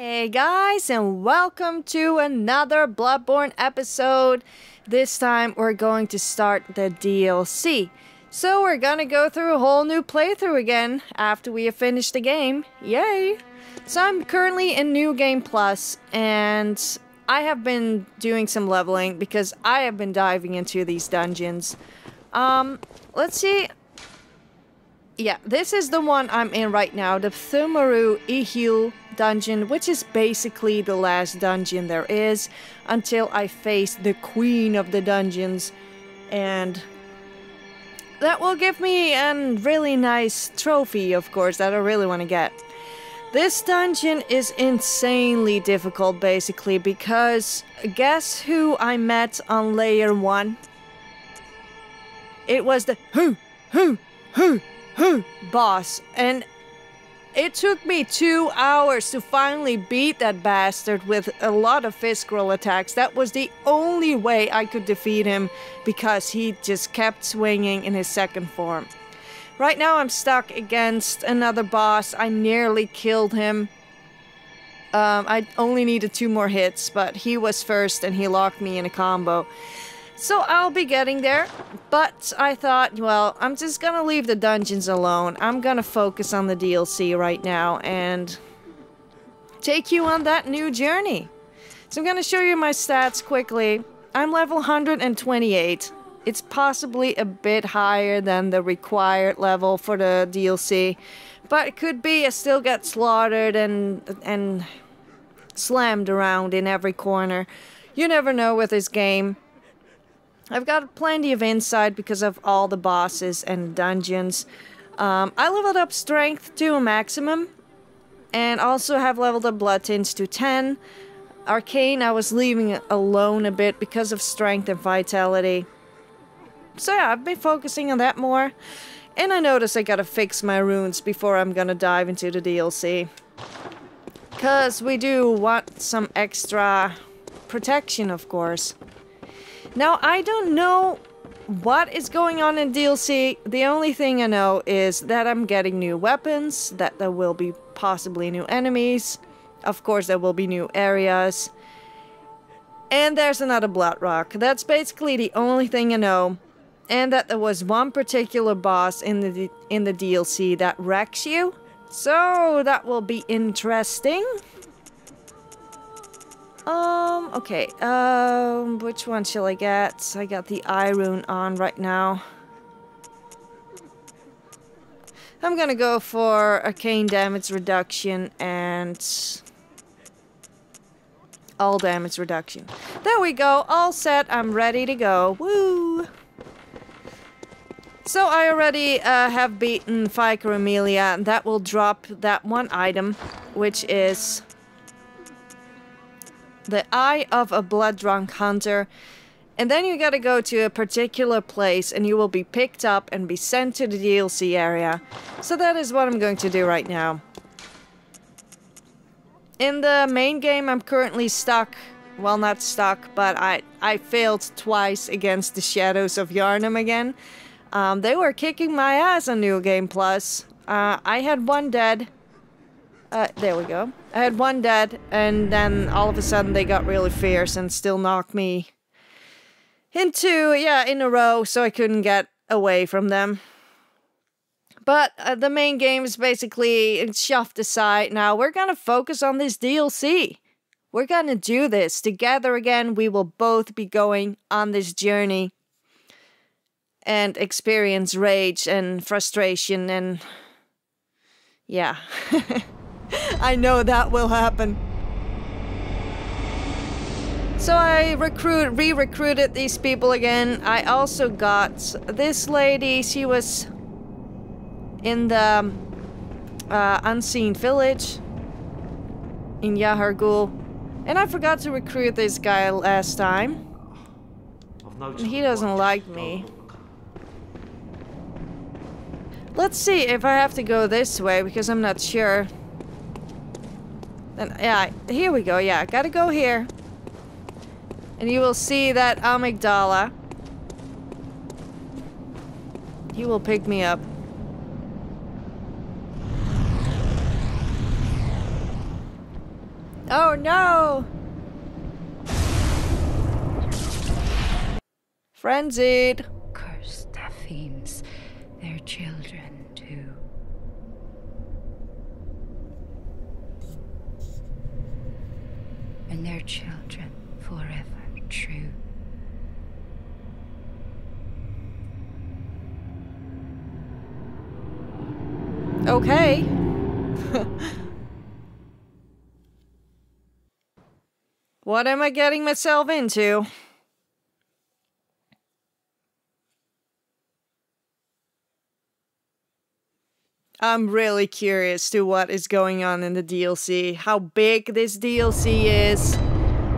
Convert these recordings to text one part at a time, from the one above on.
Hey guys, and welcome to another Bloodborne episode. This time we're going to start the DLC. So we're gonna go through a whole new playthrough again after we have finished the game. Yay! So I'm currently in New Game Plus, and I have been doing some leveling because I have been diving into these dungeons. Um, let's see. Yeah, this is the one I'm in right now, the Pthumeru Ihyll dungeon, which is basically the last dungeon there is until I face the queen of the dungeons. And that will give me a really nice trophy, of course, that I really want to get. This dungeon is insanely difficult, basically, because guess who I met on layer 1? It was the who, who, who, who boss, and it took me two hours to finally beat that bastard with a lot of fist roll attacks. That was the only way I could defeat him because he just kept swinging in his second form. Right now I'm stuck against another boss. I nearly killed him. Um, I only needed two more hits, but he was first and he locked me in a combo. So I'll be getting there, but I thought, well, I'm just gonna leave the dungeons alone. I'm gonna focus on the DLC right now and take you on that new journey. So I'm gonna show you my stats quickly. I'm level 128. It's possibly a bit higher than the required level for the DLC, but it could be I still get slaughtered and and slammed around in every corner. You never know with this game. I've got plenty of insight because of all the bosses and dungeons. Um, I leveled up strength to a maximum. And also have leveled up bloodtinge to 10. Arcane I was leaving alone a bit because of strength and vitality. So yeah, I've been focusing on that more. And I notice I gotta fix my runes before I'm gonna dive into the DLC. Because we do want some extra protection, of course. Now, I don't know what is going on in DLC. The only thing I know is that I'm getting new weapons, that there will be possibly new enemies. Of course, there will be new areas. And there's another Blood Rock. That's basically the only thing I know. And that there was one particular boss in the in the DLC that wrecks you. So that will be interesting. Um, okay, um, which one shall I get? I got the eye rune on right now. I'm gonna go for arcane damage reduction and all damage reduction. There we go, all set, I'm ready to go. Woo! So I already uh, have beaten Vicar Amelia. And that will drop that one item, which is the eye of a blood drunk hunter. And then you gotta go to a particular place and you will be picked up and be sent to the DLC area. So that is what I'm going to do right now. In the main game I'm currently stuck. Well, not stuck, but I, I failed twice against the Shadows of Yharnam again. Um, they were kicking my ass on New Game Plus. Uh, I had one dead. Uh, there we go. I had one dead, and then all of a sudden they got really fierce and still knocked me into, yeah, in a row, so I couldn't get away from them. But uh, the main game is basically shoved aside. Now we're gonna focus on this DLC. We're gonna do this together again. We will both be going on this journey and experience rage and frustration and yeah. I know that will happen. So I recruit, re-recruited these people again. I also got this lady. She was in the uh, Unseen Village in Yahar'gul. And I forgot to recruit this guy last time. And he doesn't like me. Let's see if I have to go this way because I'm not sure. Then, yeah, here we go. Yeah, gotta go here. And you will see that amygdala. He will pick me up. Oh no! Frenzied. Curse Daphnes, their children too. And their children forever true. Okay. what am I getting myself into? I'm really curious to what is going on in the DLC, how big this DLC is,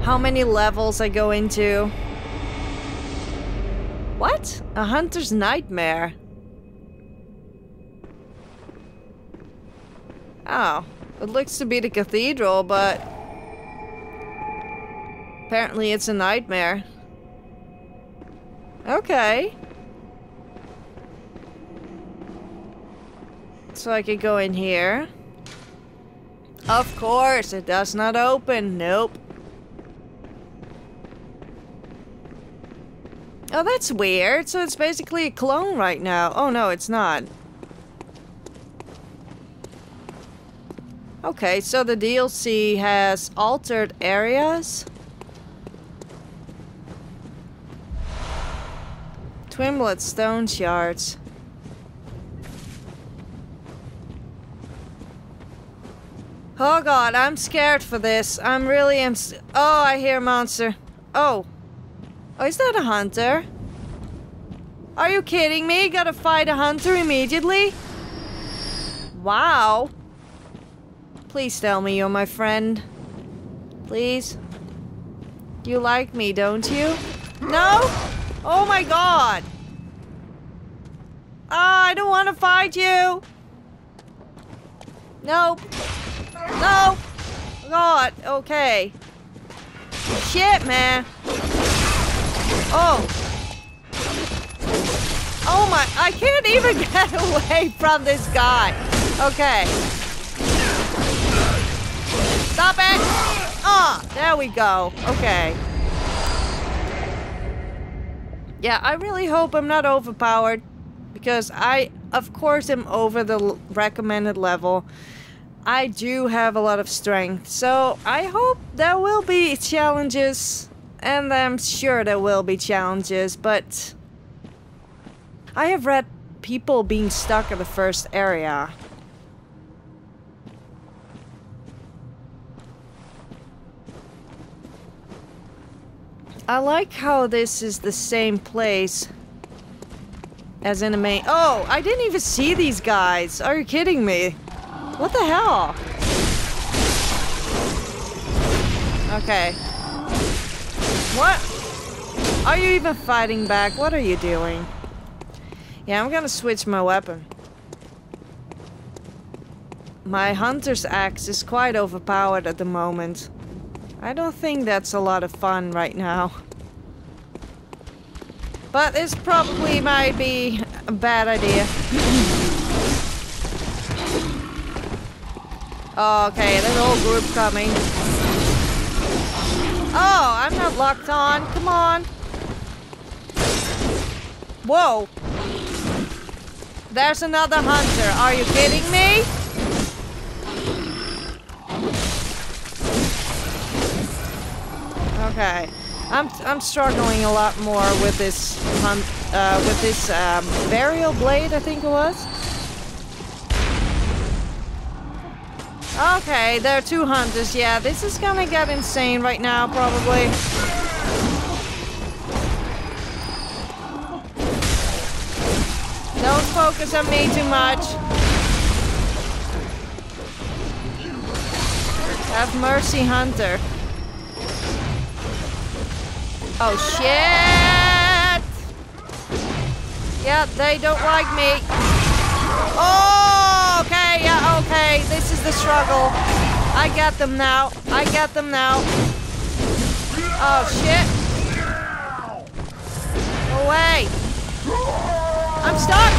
how many levels I go into. What? A hunter's nightmare. Oh, it looks to be the cathedral, but apparently it's a nightmare. Okay. So I could go in here. Of course, it does not open. Nope. Oh, that's weird. So it's basically a clone right now. Oh, no, it's not. Okay, so the DLC has altered areas. Twin Blood stone shards. Oh god, I'm scared for this. I'm really am. oh, I hear monster. Oh. Oh, is that a hunter? Are you kidding me? Gotta fight a hunter immediately? Wow. Please tell me you're my friend. Please. You like me, don't you? No? Oh my god. Ah, I don't want to fight you. Nope. No! God, okay. Shit, man. Oh. Oh my, I can't even get away from this guy. Okay. Stop it! Ah, oh, there we go. Okay. Yeah, I really hope I'm not overpowered. Because I, of course, am over the recommended level. I do have a lot of strength, so I hope there will be challenges, and I'm sure there will be challenges, but I have read people being stuck in the first area. I like how this is the same place as in the main- Oh, I didn't even see these guys! Are you kidding me? What the hell? Okay. What? Are you even fighting back? What are you doing? Yeah, I'm gonna switch my weapon. My hunter's axe is quite overpowered at the moment. I don't think that's a lot of fun right now. But this probably might be a bad idea. Okay, there's a whole group coming. Oh, I'm not locked on. Come on. Whoa. There's another hunter. Are you kidding me? Okay. I'm I'm struggling a lot more with this hunt uh, with this um, burial blade. I think it was. Okay, there are two hunters. Yeah, this is gonna get insane right now, probably. Don't focus on me too much. Have mercy, Hunter. Oh, shit! Yeah, they don't like me. Oh! Okay, yeah, okay. This is the struggle. I got them now. I got them now. Oh, shit. Away. I'm stuck.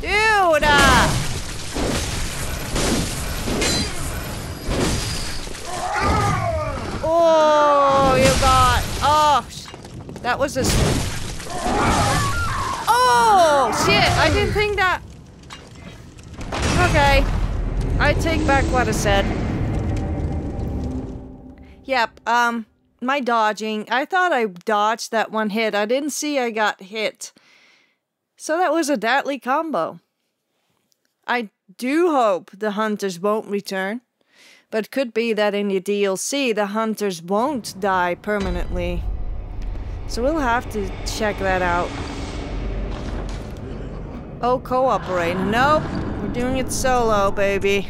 Dude. Uh. Oh, you got. Oh, that was a. Oh, shit. I didn't think that. Okay. I take back what I said. Yep, um, my dodging. I thought I dodged that one hit. I didn't see I got hit. So that was a deadly combo. I do hope the hunters won't return. But could be that in the DLC the hunters won't die permanently. So we'll have to check that out. Oh, cooperate. Nope. We're doing it solo, baby.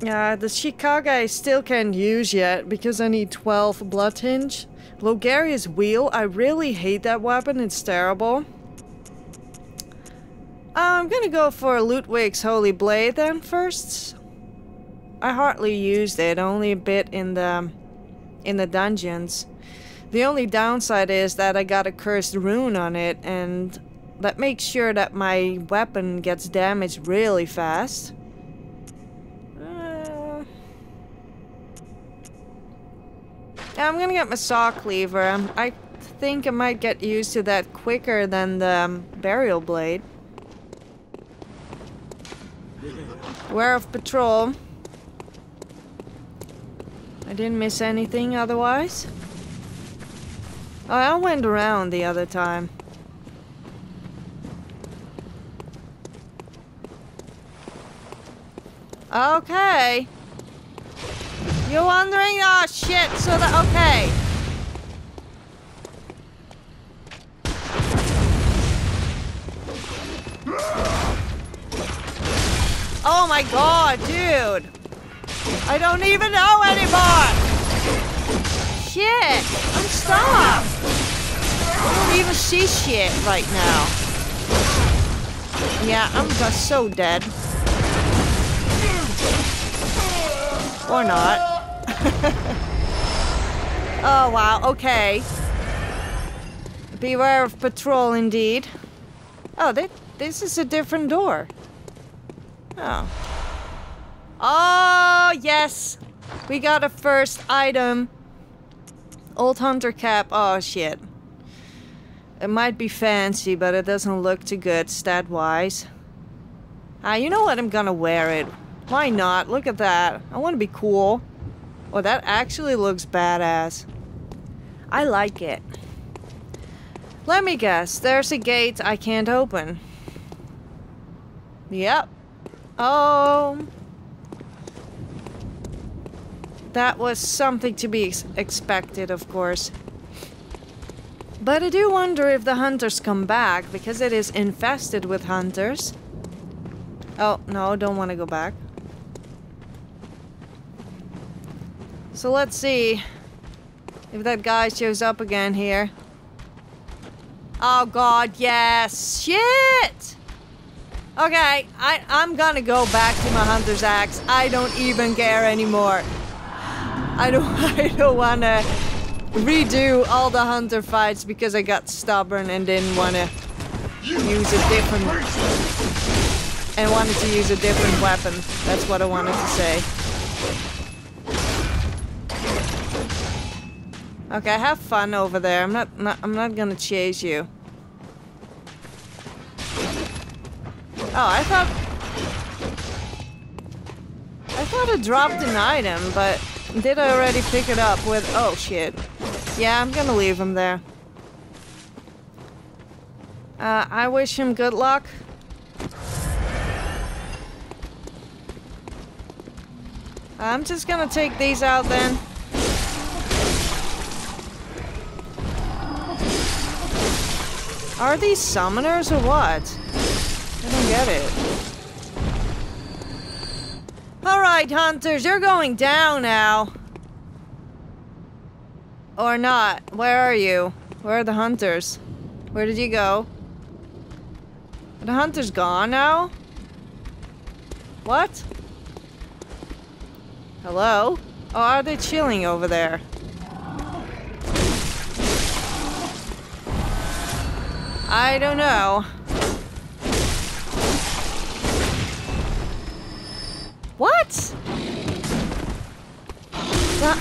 Yeah, the Chikage I still can't use yet because I need 12 Blood Hinge. Logarius' Wheel, I really hate that weapon, it's terrible. I'm gonna go for Ludwig's Holy Blade then first. I hardly used it, only a bit in the in the dungeons. The only downside is that I got a cursed rune on it and that makes sure that my weapon gets damaged really fast. Uh, I'm gonna get my saw cleaver. Um, I think I might get used to that quicker than the um, burial blade. Aware of patrol. I didn't miss anything otherwise. Oh, I went around the other time. Okay. You're wondering? Oh ah, shit, so that okay. Oh my god, dude. I don't even know anymore. Shit, I'm stop. I don't even see shit right now. Yeah, I'm just so dead. Or not. oh, wow. Okay. Beware of patrol, indeed. Oh, th this is a different door. Oh. Oh, yes. We got a first item. Old hunter cap. Oh, shit. It might be fancy, but it doesn't look too good stat-wise. Ah, you know what? I'm gonna wear it. Why not? Look at that. I want to be cool. Oh, that actually looks badass. I like it. Let me guess. There's a gate I can't open. Yep. Oh. That was something to be ex expected, of course. But I do wonder if the hunters come back, because it is infested with hunters. Oh, no, don't want to go back. So let's see if that guy shows up again here. Oh god, yes! Shit! Okay, I, I'm gonna go back to my hunter's axe. I don't even care anymore. I don't I don't wanna redo all the hunter fights because I got stubborn and didn't wanna use a different and wanted to use a different weapon. That's what I wanted to say. Okay, have fun over there. I'm not, not I'm not gonna chase you. Oh, I thought I thought I dropped an item, but did I already pick it up with oh shit. Yeah, I'm gonna leave him there. Uh, I wish him good luck. I'm just gonna take these out then. Are these summoners or what? I don't get it. Alright, hunters, you're going down now. Or not. Where are you? Where are the hunters? Where did you go? Are the hunters gone now? What? Hello? Oh, are they chilling over there? I don't know. What? That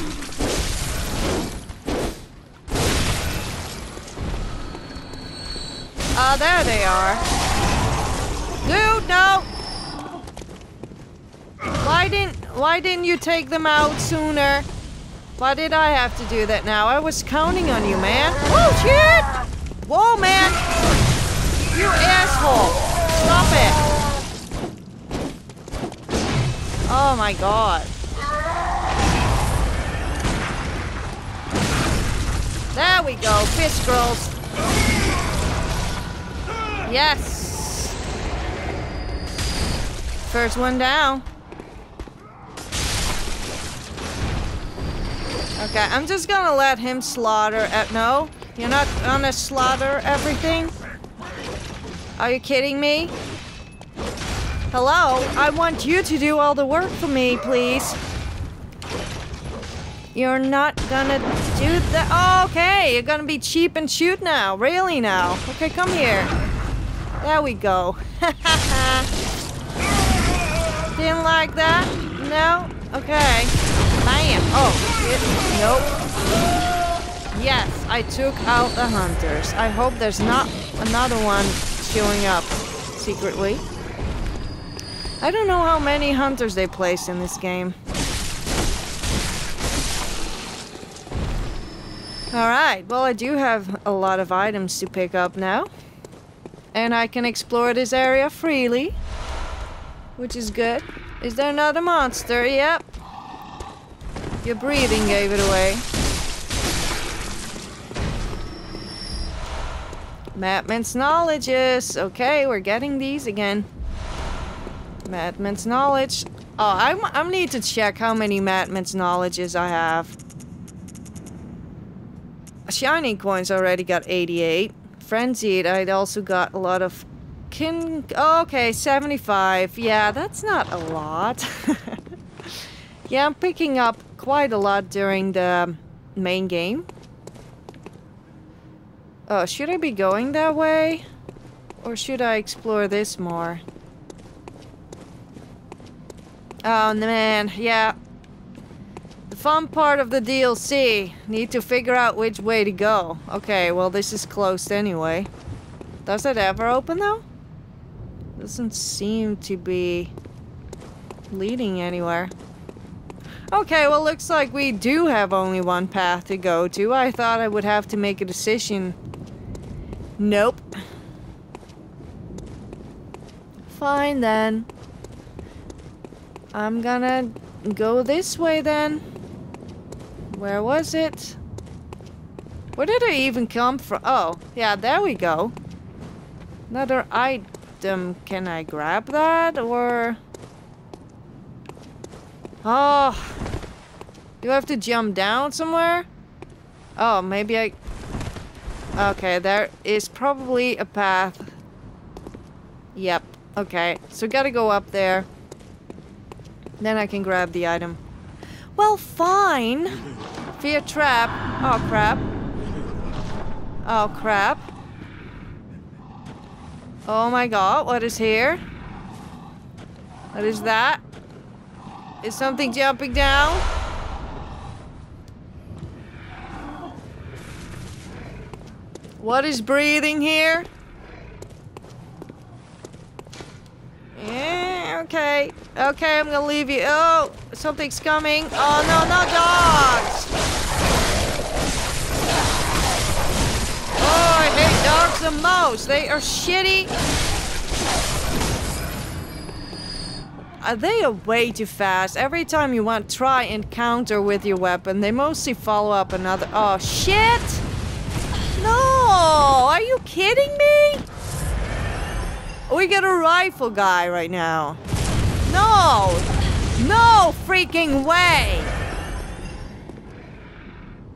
Ah, uh, there they are. Dude, no! Why didn't why didn't you take them out sooner? Why did I have to do that now? I was counting on you, man. Oh shit! Whoa, man! You asshole! Stop it! Oh my god. There we go, fish girls. Yes. First one down. Okay, I'm just gonna let him slaughter at no. You're not gonna slaughter everything? Are you kidding me? Hello? I want you to do all the work for me, please. You're not gonna do that. Oh, okay, you're gonna be cheap and shoot now. Really now. Okay, come here. There we go. Didn't like that? No? Okay. Bam. Oh, shit. Nope. Yes, I took out the hunters. I hope there's not another one showing up secretly. I don't know how many hunters they place in this game. Alright, well I do have a lot of items to pick up now. And I can explore this area freely. Which is good. Is there another monster? Yep. Your breathing gave it away. Madman's knowledges. Okay, we're getting these again. Madman's knowledge. Oh, I'm, I need to check how many Madman's knowledges I have. Shiny coins already got 88. Frenzied, I'd also got a lot of kin... Oh, okay, 75. Yeah, that's not a lot. yeah, I'm picking up quite a lot during the main game. Oh, should I be going that way? Or should I explore this more? Oh, man, yeah. The fun part of the DLC. Need to figure out which way to go. Okay, well this is closed anyway. Does it ever open though? Doesn't seem to be leading anywhere. Okay, well looks like we do have only one path to go to. I thought I would have to make a decision. Nope. Fine then. I'm gonna go this way then. Where was it? Where did I even come from? Oh, yeah, there we go. Another item. Can I grab that or... Ah, oh. Do I have to jump down somewhere? Oh, maybe I... Okay, there is probably a path. Yep. Okay, so gotta go up there. Then I can grab the item. Well, fine. Fear trap. Oh, crap. Oh, crap. Oh my god, what is here? What is that? Is something jumping down? What is breathing here? Yeah, okay. Okay, I'm gonna leave you. Oh, something's coming. Oh, no, no dogs! Oh, I hate dogs the most. They are shitty. Uh, they are way too fast. Every time you want to try and counter with your weapon, they mostly follow up another... Oh, shit! No! Are you kidding me? We got a rifle guy right now. No! No freaking way!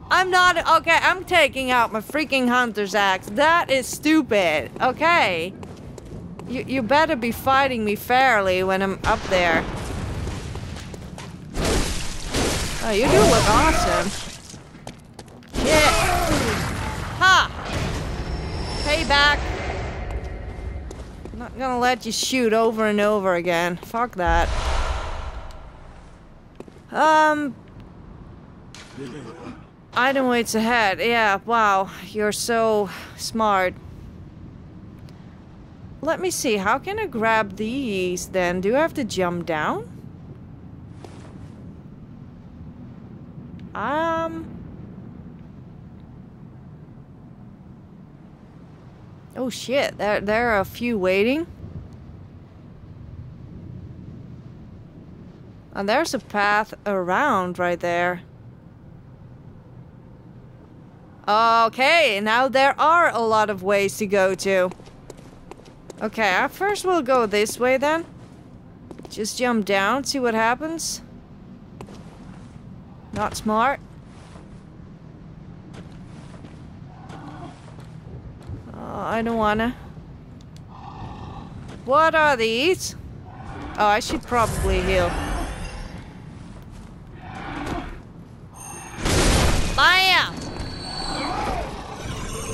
I'm not- okay, I'm taking out my freaking hunter's axe. That is stupid, okay? You, you better be fighting me fairly when I'm up there. Oh, you do look awesome. Payback not gonna let you shoot over and over again. Fuck that. Um... Item waits ahead. Yeah, wow. You're so smart. let me see. How can I grab these then? Do I have to jump down? Um... Oh shit, there, there are a few waiting. And there's a path around right there. Okay, now there are a lot of ways to go to. Okay, I first we'll go this way then. Just jump down, see what happens. Not smart. I don't wanna. What are these? Oh, I should probably heal. Bam!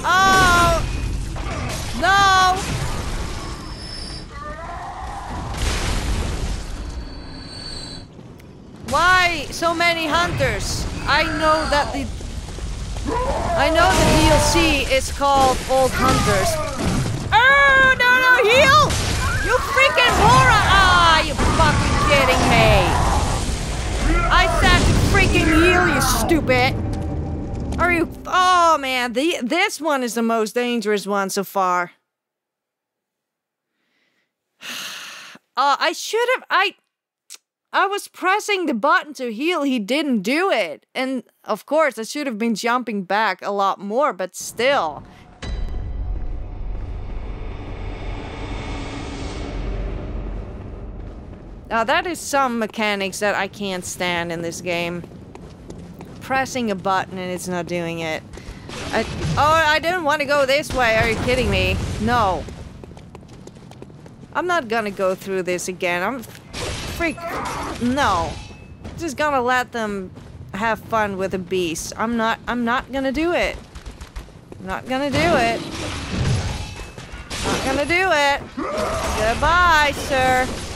Oh! No! Why so many hunters? I know that the I know the DLC is called Old Hunters. Oh no no heal! You freaking Bora! Ah, you fucking kidding me? I said to freaking heal, you stupid. Are you? Oh man, the this one is the most dangerous one so far. Uh, I should have. I. I was pressing the button to heal. He didn't do it, and of course, I should have been jumping back a lot more. But still. Now that is some mechanics that I can't stand in this game pressing a button and it's not doing it. I, oh, I didn't want to go this way. Are you kidding me? No. I'm not gonna go through this again. I'm freak. No. Just gonna let them have fun with a beast. I'm not. I'm not gonna do it. I'm not gonna do it. Not gonna do it. Goodbye, sir.